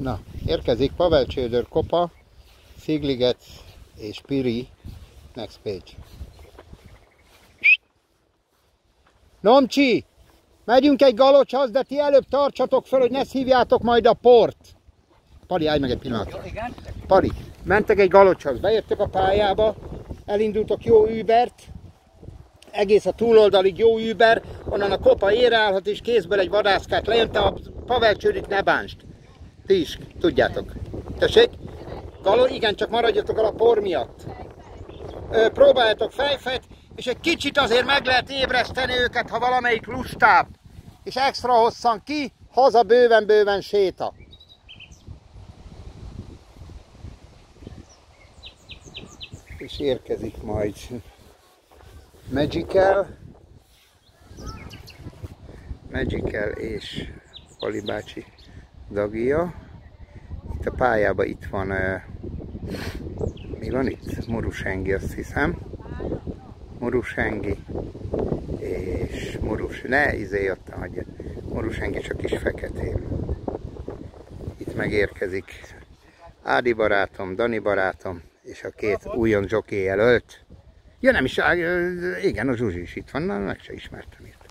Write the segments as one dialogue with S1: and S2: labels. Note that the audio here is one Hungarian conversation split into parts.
S1: Na, érkezik Pavel Csődör Kopa, Szigliget és Piri, next page. Nomcsi, megyünk egy galocshoz, de ti előbb tartsatok fel, hogy ne szívjátok majd a port. Pali, állj meg egy pillanat. Pali, mentek egy galocshoz, beértek a pályába, elindultok jó Übert, egész a túloldalig jó Uber, onnan a kopa érálhat és kézből egy vadászkát lejön, te a Pavel csődit ne bánst. Ti is tudjátok. Tessék? Galó, igen, csak maradjatok el a por miatt. Ö, próbáljátok fejfet, és egy kicsit azért meg lehet ébreszteni őket, ha valamelyik lustább. És extra hosszan ki, haza bőven-bőven séta. És érkezik majd Magical, Magical és Pali bácsi Dagia. Itt a pályában itt van, uh, mi van itt? Morusengi azt hiszem. Morusengi és Morus, ne izé jöttem, hagyja. Morusengi csak is feketén. Itt megérkezik Ádi barátom, Dani barátom és a két újon zsoké jelölt. Ja nem is, igen, a Zsuzsi is itt van, na, meg se ismertem itt.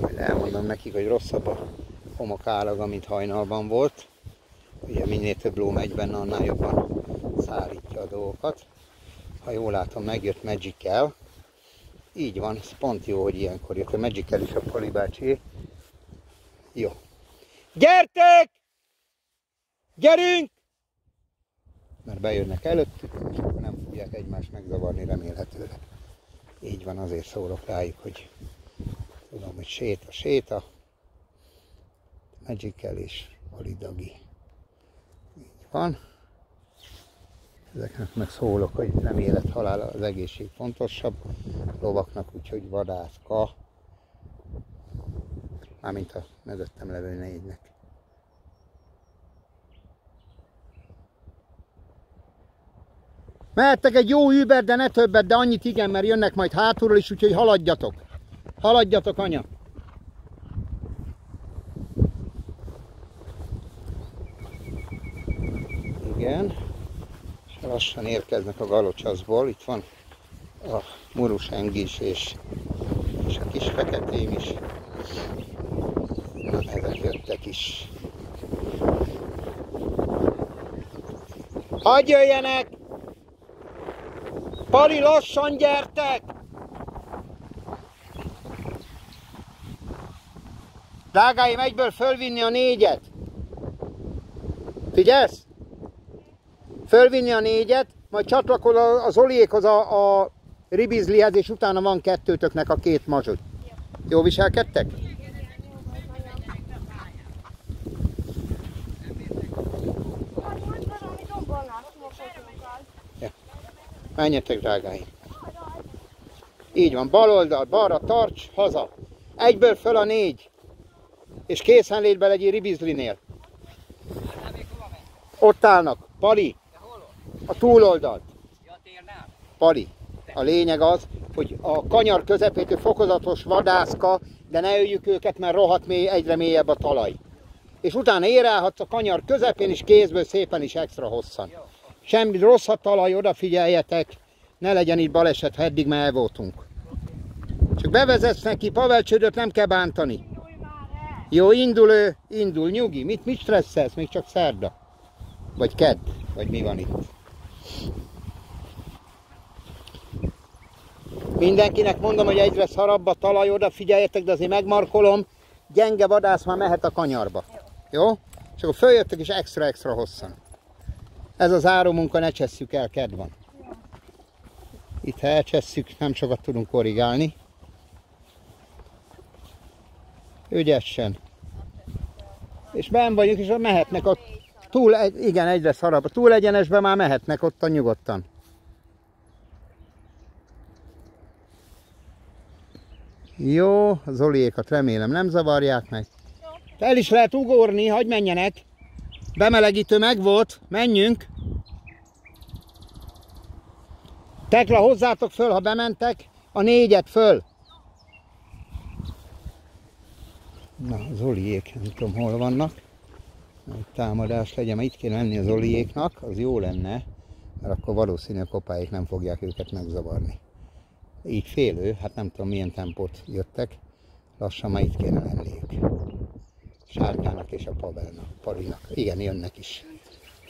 S1: Majd elmondom nekik, hogy rosszabb a homok állaga, mint hajnalban volt. Ugye minél több ló megy benne, annál jobban szárítja a dolgokat. Ha jól látom, megjött Magical. Így van, ez pont jó, hogy ilyenkor jött a Magical is a Poli bácsi. Jó. Gyertek! Gyerünk! Mert bejönnek előttük, és akkor nem fogják egymást megzavarni remélhetőleg. Így van, azért szólok rájuk, hogy tudom, hogy séta, séta, Magical és Alidagi. Így van. Ezeknek meg szólok, hogy nem élet halál az egészség fontosabb. Lovaknak úgyhogy vadászka. Mármint a mögöttem levő négynek. Mehettek egy jó Uber, de ne többet, de annyit igen, mert jönnek majd hátulról is, úgyhogy haladjatok. Haladjatok, anya. Igen. És lassan érkeznek a galocsaszból. Itt van a murusengis és, és a kis feketém is. Na, ezek jöttek is. Hagyj jöjjenek! Pali, lassan gyertek! Drágáim, egyből fölvinni a négyet. Figyelsz? Fölvinni a négyet, majd csatlakoz az Oliékhoz a, a ribizlihez, és utána van kettőtöknek a két mazsot. Jó viselkedtek? Menjetek, drágáim. Így van, bal oldal, balra tarts, haza. Egyből föl a négy. És készen légy bele egy ribizlinél. Ott állnak. Pali. A túloldalt. Pali. A lényeg az, hogy a kanyar közepétől fokozatos vadászka, de ne öljük őket, mert rohadt mély, egyre mélyebb a talaj. És utána érelhatsz a kanyar közepén, és kézből szépen is extra hosszan. Semmi rossz a talaj, odafigyeljetek, ne legyen itt baleset, ha eddig már el voltunk. Csak bevezetsz neki, Pavel csődöt nem kell bántani. Jó, indul ő, indul, nyugi. Mit, mit stresszelsz? Még csak szerda. Vagy kedd, vagy mi van itt. Mindenkinek mondom, hogy egyre szarabb a talaj, odafigyeljetek, de azért megmarkolom, gyenge vadász már mehet a kanyarba. Jó? És akkor följöttek és extra-extra hosszan. Ez az áromunka, ne csesszük el, kedv van. Itt ha elcsesszük, nem sokat tudunk korrigálni. Ügyesen. És benn vagyunk, és mehetnek ott túl, igen, egyre szarabb. Túl egyenesbe már mehetnek a nyugodtan. Jó, Zoliékat remélem nem zavarják meg. El is lehet ugorni, hagyj menjenek. Bemelegítő meg volt, menjünk. Tekla, hozzátok föl, ha bementek, a négyet föl. Na, Zoliék, nem tudom hol vannak. Hogy támadás legyen, mert itt kéne lenni az oliéknak, az jó lenne, mert akkor valószínű a kopáik nem fogják őket megzavarni. Így félő, hát nem tudom milyen tempót jöttek, lassan már itt kéne lenniük. Sárkának és a Pavelnak, Palinak. Igen, jönnek is.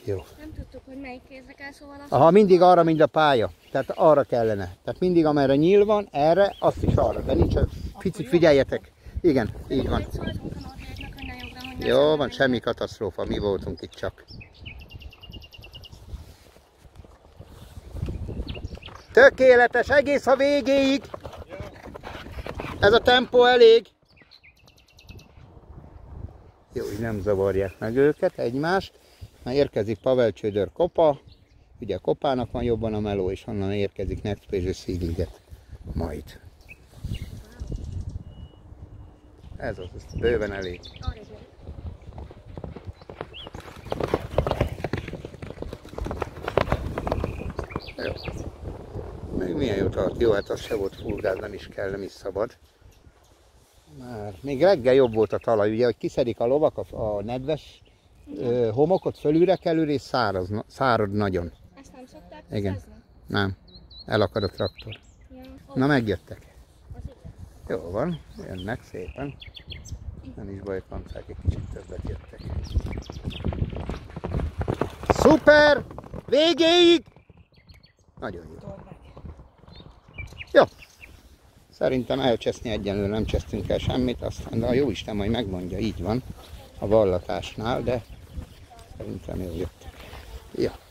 S1: Jó.
S2: Nem tudtuk, hogy melyik kézre kell, szóval azt
S1: Aha, mindig arra, mint a pálya. Tehát arra kellene. Tehát mindig amerre nyíl van, erre, azt is arra. De nincs, picit figyeljetek. Igen, így van. Jó van, semmi katasztrófa, mi voltunk itt csak. Tökéletes, egész a végéig. Ez a tempó elég. Jó, így nem zavarják meg őket, egymást. Már érkezik Pavel Csődör Kopa. Ugye Kopának van jobban a meló, és onnan érkezik Netpézs és Szígliget majd. Ez az, bőven elég.
S2: Arra is megy.
S1: Jó. Még milyen jó tart? Jó, hát az se volt fulgáz, nem is kell, nem is szabad. Már még reggel jobb volt a talaj, ugye, hogy kiszedik a lovak a, a nedves ö, homokot, fölülre kerül, és száraz, szárad nagyon.
S2: Ezt nem szokták
S1: Igen.
S2: fizezni?
S1: Nem, elakad a traktor.
S2: Ja.
S1: Na, megjöttek. Jó van, jönnek szépen. Nem is baj, kancák egy kicsit többet jöttek. Szuper! Végéig! Nagyon jó. Jó. Szerintem elcseszni egyenlőre nem csesztünk el semmit, aztán de a jó Isten majd megmondja, így van a vallatásnál, de szerintem jó jöttek. Ja.